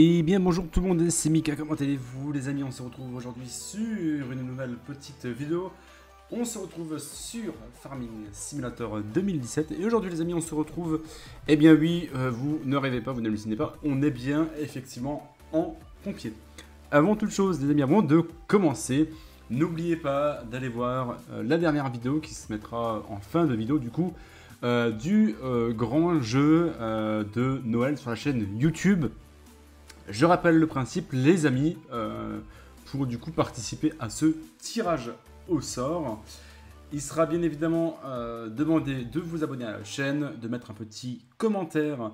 Et bien bonjour tout le monde, c'est Mika, comment allez-vous les amis? On se retrouve aujourd'hui sur une nouvelle petite vidéo. On se retrouve sur Farming Simulator 2017 et aujourd'hui les amis on se retrouve, eh bien oui, euh, vous ne rêvez pas, vous n'hallucinez pas, on est bien effectivement en pompier. Avant toute chose les amis, avant de commencer, n'oubliez pas d'aller voir euh, la dernière vidéo qui se mettra en fin de vidéo du coup, euh, du grand jeu de Noël sur la chaîne YouTube je rappelle le principe, les amis, euh, pour du coup participer à ce tirage au sort. Il sera bien évidemment euh, demandé de vous abonner à la chaîne, de mettre un petit commentaire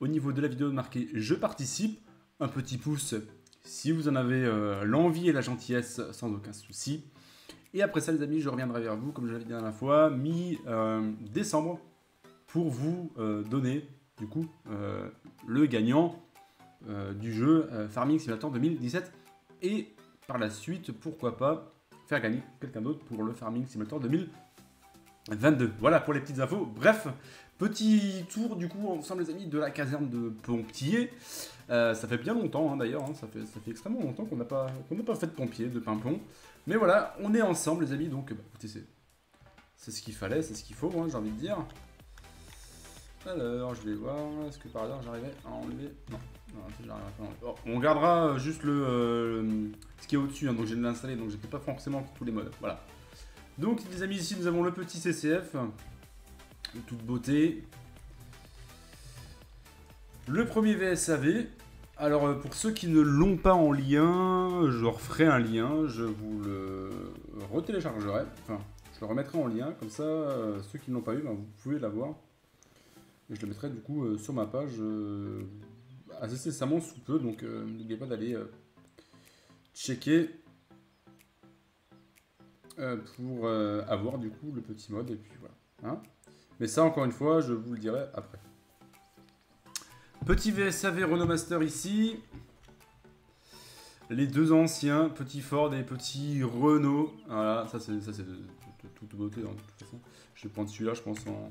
au niveau de la vidéo marqué je participe, un petit pouce si vous en avez euh, l'envie et la gentillesse sans aucun souci. Et après ça les amis, je reviendrai vers vous, comme je l'avais dit la fois, mi-décembre, pour vous donner du coup le gagnant euh, du jeu euh, Farming Simulator 2017 et par la suite, pourquoi pas, faire gagner quelqu'un d'autre pour le Farming Simulator 2022. Voilà pour les petites infos. Bref, petit tour du coup ensemble les amis de la caserne de Pompier. Euh, ça fait bien longtemps hein, d'ailleurs, hein. ça, fait, extrêmement longtemps qu'on n'a pas, fait de pompier, de pimpon. Mais voilà, on est ensemble les amis, donc bah, écoutez, c'est ce qu'il fallait, c'est ce qu'il faut, hein, j'ai envie de dire. Alors, je vais voir, est-ce que par hasard j'arrivais à enlever? Non, on gardera euh, juste le euh, ce qui est au-dessus, hein, donc j'ai l'installer, donc j'ai pas forcément tous les modes. Voilà. Donc les amis, ici nous avons le petit CCF, de toute beauté. Le premier VSAV. Alors euh, pour ceux qui ne l'ont pas en lien, je referai un lien, je vous le retéléchargerai, enfin je le remettrai en lien, comme ça ceux qui ne l'ont pas eu, ben, vous pouvez l'avoir. Et je le mettrai du coup sur ma page incessamment sous peu, donc euh, n'oubliez pas d'aller euh, checker euh, pour avoir du coup le petit mode, et puis voilà. Hein. Mais ça, encore une fois, je vous le dirai après. Petit VSAV Renault Master ici. Les deux anciens, petit Ford et petit Renault. Voilà, ça c'est de, toute beauté, hein, de toute façon. Je vais prendre celui-là, je pense, en,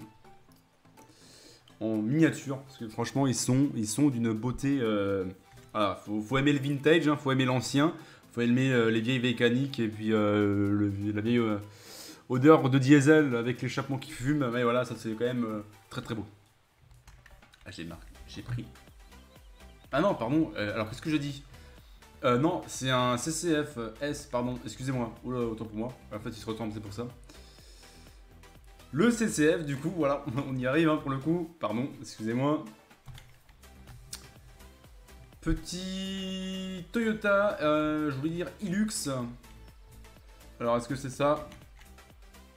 en miniature. Parce que franchement, ils sont, ils sont d'une beauté. Euh, voilà, faut, aimer le vintage, hein, faut aimer l'ancien, faut aimer euh, les vieilles mécaniques et puis euh, la vieille odeur de diesel avec l'échappement qui fume. Mais voilà, ça c'est quand même très très beau. Ah, j'ai marqué, j'ai pris. Ah non, pardon, alors qu'est-ce que je dis? Non, c'est un CCF S, pardon, excusez-moi. Oula, autant pour moi. En fait, il se retourne, c'est pour ça. Le CCF, du coup, voilà, on y arrive hein, pour le coup. Pardon, excusez-moi. Petit Toyota, euh, je voulais dire Hilux. Alors, est-ce que c'est ça?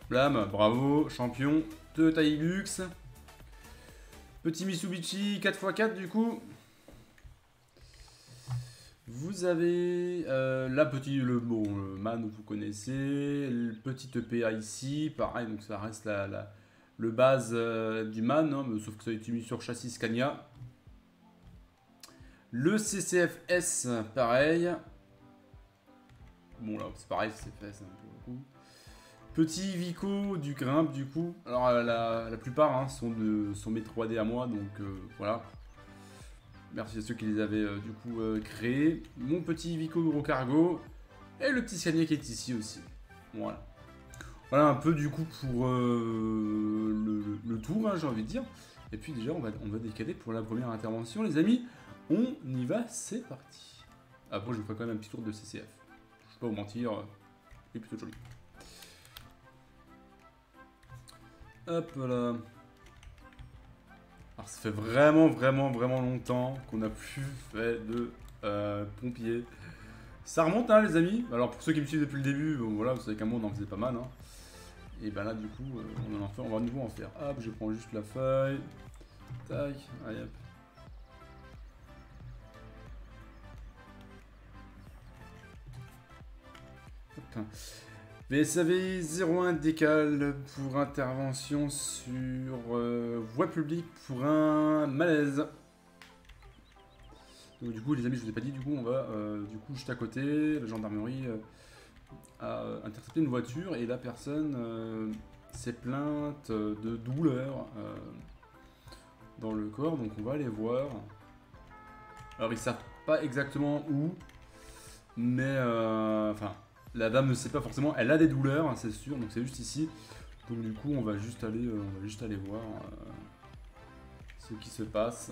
Blam, bravo, champion. Toyota Hilux. Petit Mitsubishi 4x4 du coup. Vous avez euh, la petite, le, bon, le MAN, vous connaissez, le petit EPA ici, pareil, donc ça reste la, le base euh, du MAN, hein, sauf que ça a été mis sur châssis Scania. Le CCFS, pareil. Bon là, c'est pareil, CCFS hein, pour le coup. Petit Vico du Grimpe, du coup. Alors la, la plupart hein, sont, de, sont mes 3D à moi, donc euh, voilà, Merci à ceux qui les avaient euh, du coup euh, créés. Mon petit Vico Eurocargo. Et le petit Scania qui est ici aussi. Voilà. Voilà un peu du coup pour euh, le, tour, hein, j'ai envie de dire. Et puis déjà, on va, on va décaler pour la première intervention, les amis. On y va, c'est parti. Après, je vous ferai quand même un petit tour de CCF. Je vais pas vous mentir, il est plutôt joli. Hop là. Alors ça fait vraiment, vraiment, vraiment longtemps qu'on n'a plus fait de euh, pompier. Ça remonte, hein, les amis. Alors pour ceux qui me suivent depuis le début, bon, voilà, vous savez qu'un monde en faisait pas mal. Hein. Et ben là, du coup, euh, on, en fait, on va à nouveau en faire. Hop, je prends juste la feuille. Tac, allez hop. VSAV 01 décale pour intervention sur euh, voie publique pour un malaise. Donc du coup les amis je vous ai pas dit du coup on va euh, du coup juste à côté, la gendarmerie euh, a intercepté une voiture et la personne s'est plainte de douleur dans le corps donc on va aller voir. Alors ils savent pas exactement où, mais enfin, la dame ne sait pas forcément. Elle a des douleurs, hein, c'est sûr, donc c'est juste ici. Donc du coup, on va juste aller, euh, on va juste aller voir euh, ce qui se passe.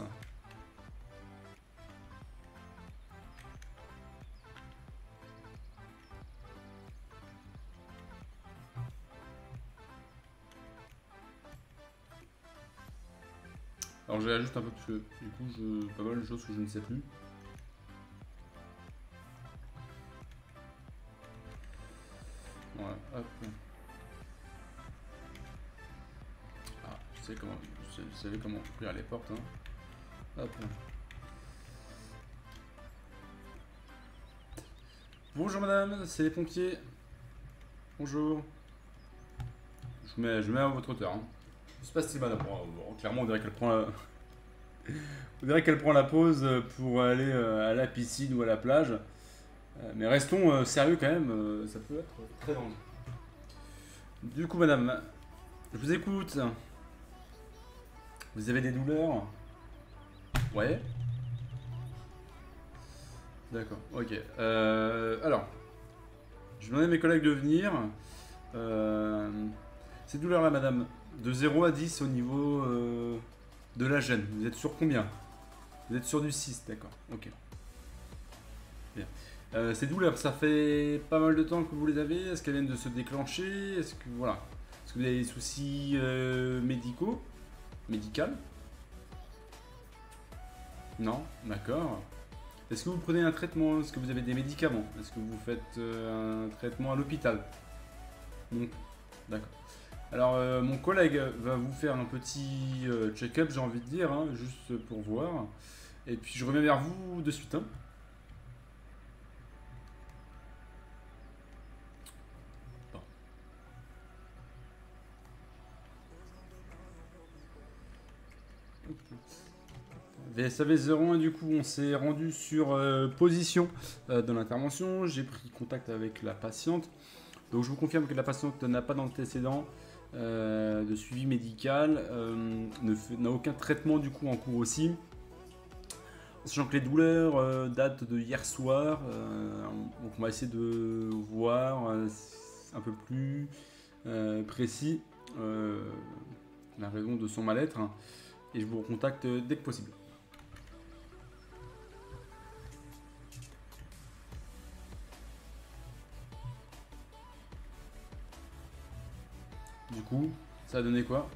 Alors je réajuste un peu parce que du coup, je, pas mal de choses que je ne sais plus. Je savais comment ouvrir les portes. Hein. Hop. Bonjour madame, c'est les pompiers. Bonjour. Je vous mets, je vous mets à votre hauteur. Hein. Je sais pas si madame. Clairement, on dirait qu'elle prend la... on dirait qu'elle prend la pause pour aller euh, à la piscine ou à la plage. Euh, Mais restons euh, sérieux quand même, euh, ça peut être très dangereux. Du coup, madame, je vous écoute. Vous avez des douleurs Ouais. D'accord, ok. Euh, alors, je demander à mes collègues de venir. Euh, ces douleurs-là, madame, de 0 à 10 au niveau euh, de la gêne, vous êtes sur combien? Vous êtes sur du 6, d'accord, ok. Ces douleurs, ça fait pas mal de temps que vous les avez? Est-ce qu'elles viennent de se déclencher? Est-ce que voilà Est-ce que vous avez des soucis médicaux? Médical Non D'accord. Est-ce que vous prenez un traitement Est-ce que vous avez des médicaments? Est-ce que vous faites euh, un traitement à l'hôpital? Non. D'accord. Alors, euh, mon collègue va vous faire un petit euh, check-up, j'ai envie de dire, hein, juste pour voir. Et puis, je reviens vers vous de suite. hein. VSAV 01, du coup, on s'est rendu sur euh, position euh, de l'intervention. J'ai pris contact avec la patiente. Donc, je vous confirme que la patiente n'a pas d'antécédent euh, de suivi médical, n'a aucun traitement du coup en cours aussi. Sachant que les douleurs datent de hier soir, donc on va essayer de voir un peu plus précis la raison de son mal-être hein, et je vous recontacte dès que possible. Coup, ça a donné quoi.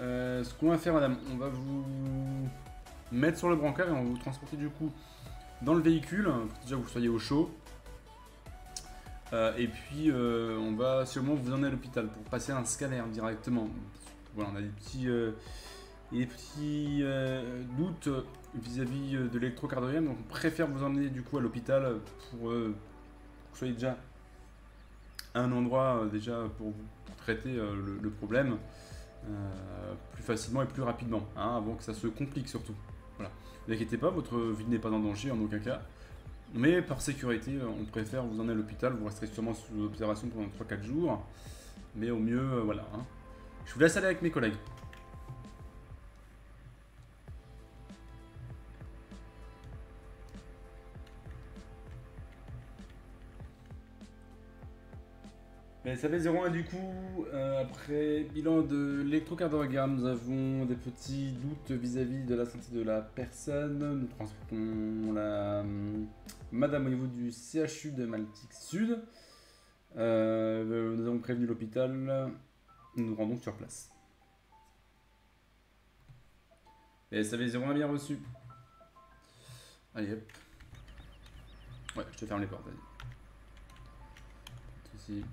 Euh, ce qu'on va faire, madame, on va vous mettre sur le brancard et on va vous transporter du coup dans le véhicule, que déjà vous soyez au chaud. Euh, et puis, euh, on va sûrement vous emmener à l'hôpital pour passer un scanner directement. Voilà, on a des petits, des petits doutes vis-à-vis euh, de l'électrocardiogramme, donc on préfère vous emmener du coup à l'hôpital pour euh, que vous soyez déjà à un endroit euh, déjà pour vous traiter le, problème plus facilement et plus rapidement, hein, avant que ça se complique surtout. Voilà. Ne vous inquiétez pas, votre vie n'est pas en danger en aucun cas. Mais par sécurité, on préfère vous emmener à l'hôpital. Vous resterez sûrement sous observation pendant 3-4 jours. Mais au mieux, voilà. hein. Je vous laisse aller avec mes collègues. Ça fait 0,1 du coup. euh, après bilan de l'électrocardiogramme, nous avons des petits doutes vis-à-vis de la santé de la personne. Nous transportons la hum, madame au niveau du CHU de Maltique Sud. Euh, nous avons prévenu l'hôpital. Nous nous rendons sur place. Fait 0,1 bien reçu. Allez hop. Ouais, je te ferme les portes, vas-y. Pas de soucis.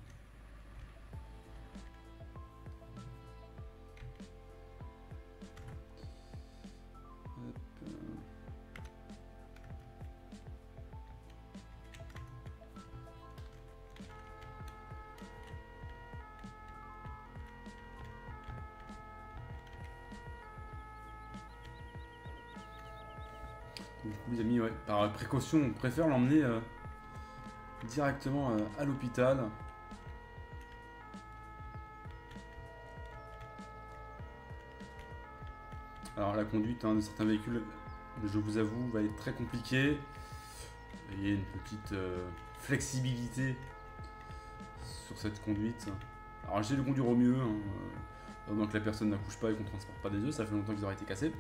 Du coup, les amis, ouais, par précaution, on préfère l'emmener euh, directement euh, à l'hôpital. Alors la conduite hein, de certains véhicules, je vous avoue, va être très compliquée. Il y a une petite euh, flexibilité sur cette conduite. Alors j'essaie de conduire au mieux, hein, euh, que la personne n'accouche pas et qu'on ne transporte pas des œufs, ça fait longtemps qu'ils auraient été cassés.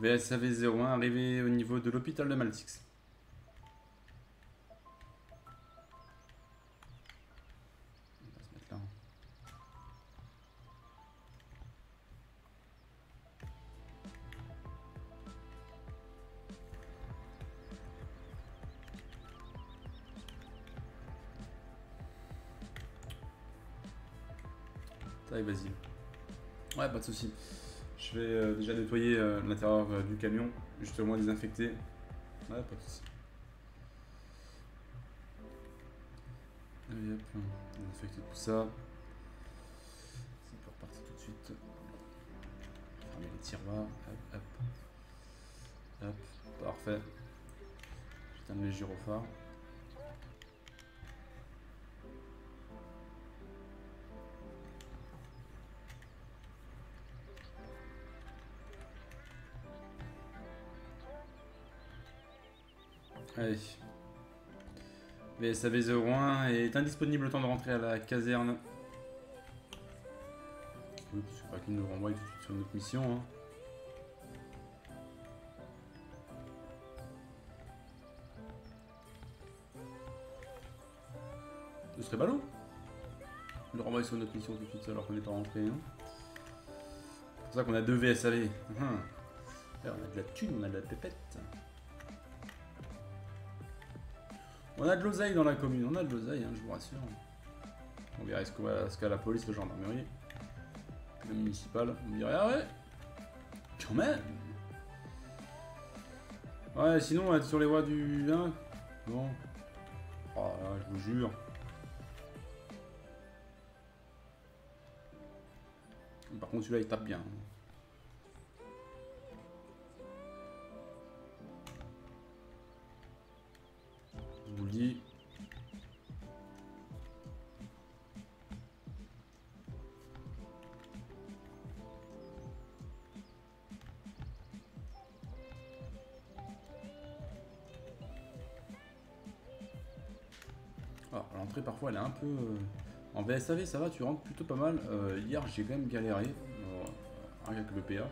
VSAV 01 arrivé au niveau de l'hôpital de Maltix. Allez, vas-y. Ouais, pas de soucis. Je vais euh, déjà nettoyer euh, l'intérieur euh, du camion, justement désinfecter. Ouais, pas de soucis. Désinfecter tout ça. Ça peut repartir tout de suite. Fermer les tiroirs. Hop, hop. Hop, parfait. J'éteins les gyrophares. Allez. VSAV 01 est indisponible le temps de rentrer à la caserne. Oui, que pas qu'il nous renvoie tout de suite sur notre mission. Hein. Ce serait ballot. Le renvoyer sur notre mission tout de suite alors qu'on est pas rentré. Hein. C'est pour ça qu'on a deux VSAV. Hum. Alors, on a de la thune, on a de la pépette. On a de l'oseille dans la commune, on a de l'oseille, hein, je vous rassure. On verra ce qu'a la police, la gendarmerie, le municipal. On dirait, ah ouais, quand même. Ouais, sinon, on va être sur les voies du... Hein bon. Oh là, je vous jure. Par contre, celui-là, il tape bien. Alors, l'entrée parfois elle est un peu... euh, En VSAV ça va, tu rentres plutôt pas mal. Euh, hier j'ai quand même galéré. euh, rien avec le PA.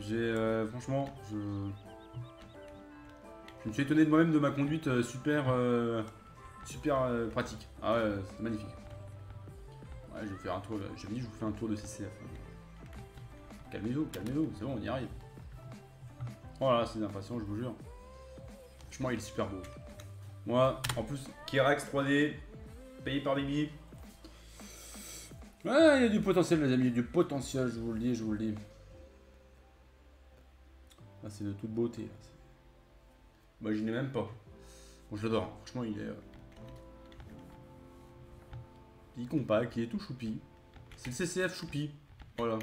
J'ai... euh, franchement, je... Je me suis étonné de moi-même de ma conduite euh, super... euh, super euh, pratique. Ah ouais, c'est magnifique. Ouais, je vais faire un tour... J'ai dit je vous fais un tour de CCF. Calmez-vous, calmez-vous, c'est bon, on y arrive. Oh là, c'est impatient, je vous jure. Franchement, il est super beau. Moi, en plus, Kirax 3D, payé par Bibi. Ouais, il y a du potentiel, les amis, il y a du potentiel, je vous le dis, je vous le dis. C'est de toute beauté. Imaginez même pas. Bon, je l'adore, franchement, il est. euh, Il est compact, il est tout choupi. C'est le CCF choupi. Voilà.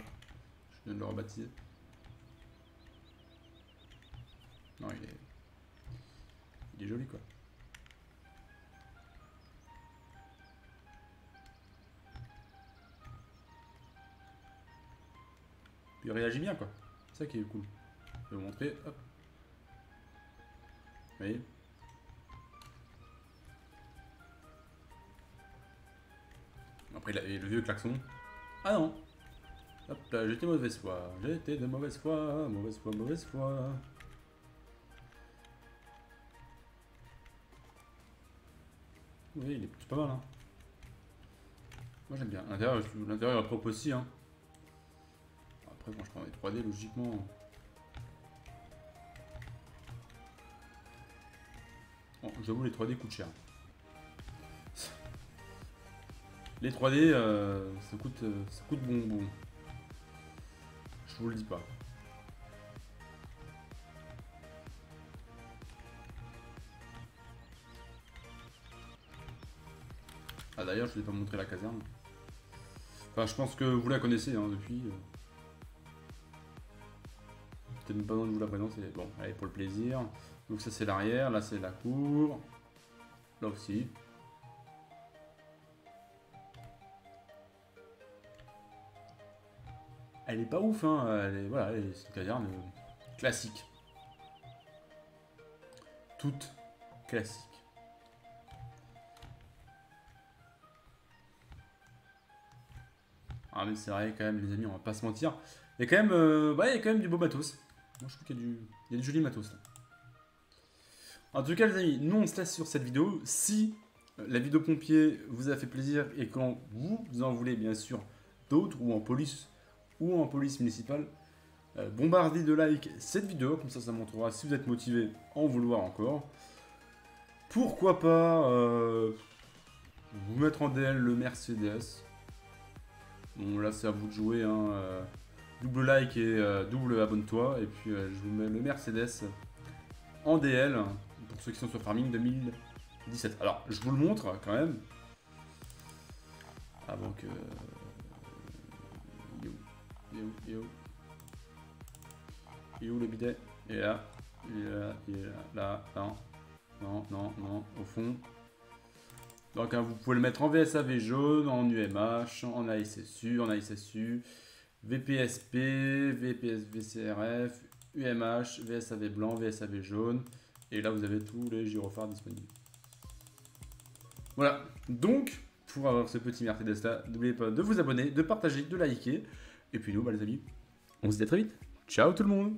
Je viens de le rebaptiser. Non, il est. Il est joli quoi. Il réagit bien quoi. C'est ça qui est cool. Je vais vous montrer. Hop. Vous Après le vieux klaxon. Ah non Hop là, j'étais mauvaise foi. J'étais de mauvaise foi, mauvaise foi, mauvaise foi. Oui, il est pas mal. Hein. Moi j'aime bien. L'intérieur est propre aussi. Hein. Après, quand je prends les 3D, logiquement. J'avoue, les 3D coûtent cher. Les 3D, euh, ça, coûte, euh, ça coûte bonbon. Je vous le dis pas. Ah d'ailleurs, je ne vous ai pas montré la caserne. Enfin, je pense que vous la connaissez hein, depuis. euh. peut-être pas besoin de vous la présenter. Bon, allez, pour le plaisir. Donc ça c'est l'arrière, là c'est la cour. Là aussi. Elle est pas ouf, hein. Elle est, voilà, c'est une caserne euh, classique. Toute classique. Ah mais c'est vrai quand même les amis, on va pas se mentir. Il y a quand même, euh, il y a quand même du beau matos. Moi je trouve qu'il y y a du joli matos là. En tout cas les amis, nous on se laisse sur cette vidéo. Si euh, la vidéo pompier vous a fait plaisir et quand vous en voulez bien sûr d'autres ou en police ou en police municipale, euh, bombardez de likes cette vidéo, comme ça ça montrera si vous êtes motivé en vouloir encore. Pourquoi pas vous mettre en DL le Mercedes Bon, là, c'est à vous de jouer. Hein, euh, double like et euh, double abonne-toi. Et puis, euh, je vous mets le Mercedes en DL pour ceux qui sont sur Farming 2017. Alors, je vous le montre quand même. Avant que. Où? Il est où? Il est où? Le bidet? Il est là. Il est là. Il est là. Là. Non. Non, non, non. Au fond. Donc hein, vous pouvez le mettre en VSAV jaune, en UMH, en ASSU, en ASSU, VPSP, VPS VCRF, UMH, VSAV blanc, VSAV jaune. Et là, vous avez tous les gyrophares disponibles. Voilà. Donc, pour avoir ce petit Mercedes là, n'oubliez pas de vous abonner, de partager, de liker. Et puis nous, bah, les amis, on se dit à très vite. Ciao tout le monde